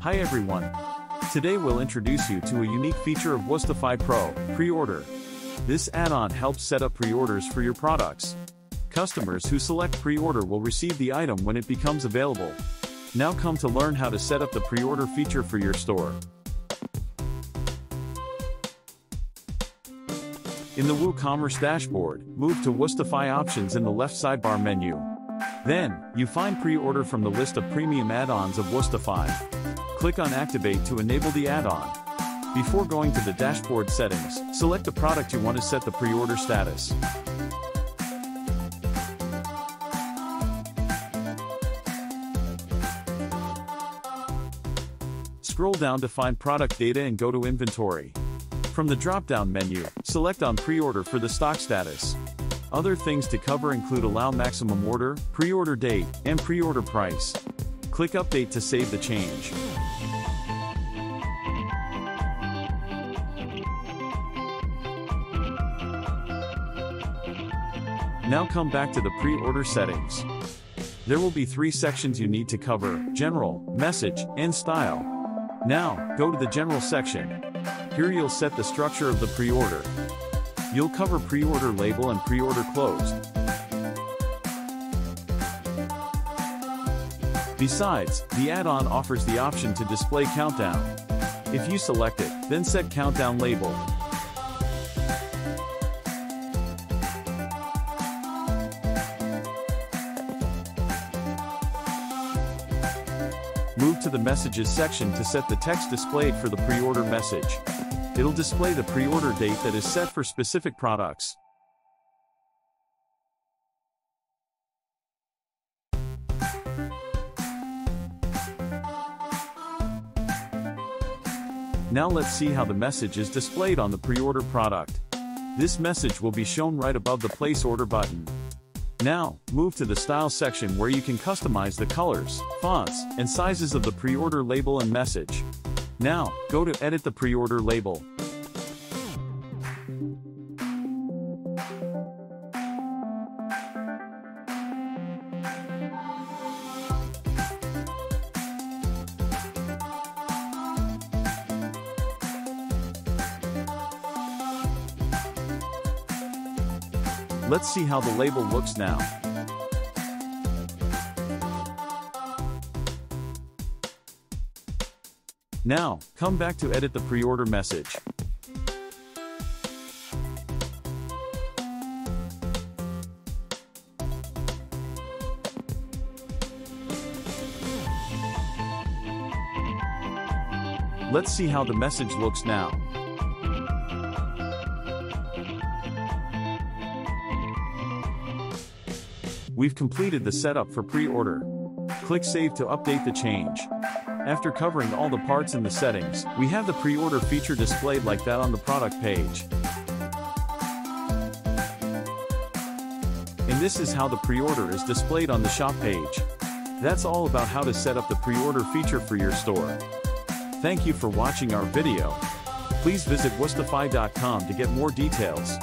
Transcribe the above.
Hi everyone. Today we'll introduce you to a unique feature of Woostify Pro, Pre-Order. This add-on helps set up pre-orders for your products. Customers who select pre-order will receive the item when it becomes available. Now come to learn how to set up the pre-order feature for your store. In the WooCommerce dashboard, move to Woostify options in the left sidebar menu. Then, you find pre-order from the list of premium add-ons of Woostify. Click on Activate to enable the add-on. Before going to the dashboard settings, select the product you want to set the pre-order status. Scroll down to find product data and go to Inventory. From the drop-down menu, select on Pre-order for the stock status. Other things to cover include Allow maximum order, pre-order date, and pre-order price. Click Update to save the change. Now come back to the pre-order settings. There will be three sections you need to cover, General, Message, and Style. Now, go to the General section. Here you'll set the structure of the pre-order. You'll cover pre-order label and pre-order closed. Besides, the add-on offers the option to display countdown. If you select it, then set countdown label. Move to the Messages section to set the text displayed for the pre-order message. It'll display the pre-order date that is set for specific products. Now let's see how the message is displayed on the pre-order product. This message will be shown right above the place order button. Now, move to the Style section where you can customize the colors, fonts, and sizes of the pre-order label and message. Now, go to Edit the pre-order label. Let's see how the label looks now. Now, come back to edit the pre-order message. Let's see how the message looks now. We've completed the setup for pre-order. Click Save to update the change. After covering all the parts in the settings, we have the pre-order feature displayed like that on the product page. And this is how the pre-order is displayed on the shop page. That's all about how to set up the pre-order feature for your store. Thank you for watching our video. Please visit Woostify.com to get more details.